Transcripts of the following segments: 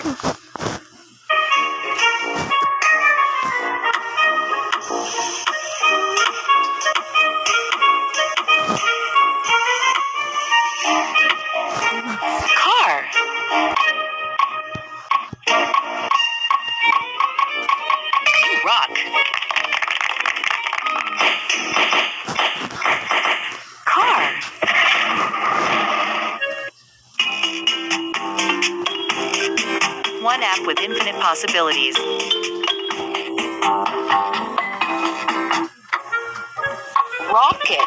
Car. One app with infinite possibilities. Rocket.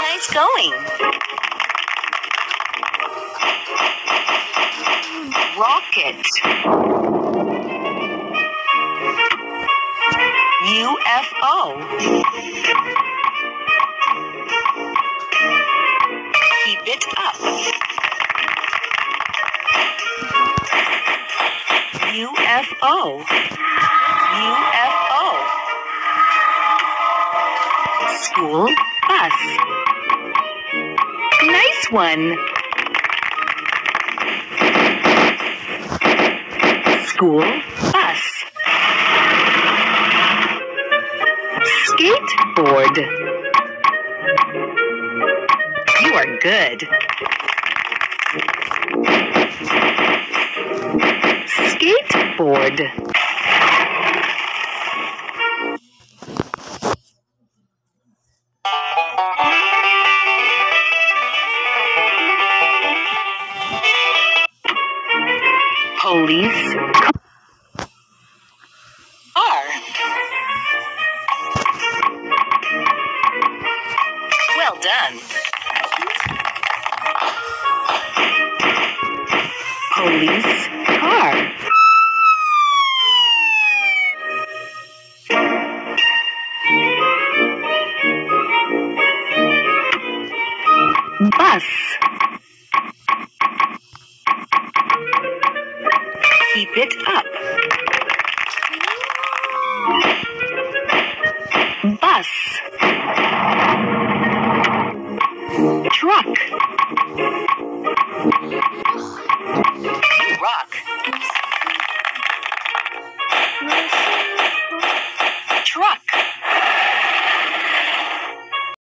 Nice going. Rocket. UFO. UFO. UFO. School bus. Nice one. School bus. Skateboard. You are good. Skateboard. Police car. Well done. Police bus. Keep it up. Bus. Truck. Rock. Truck.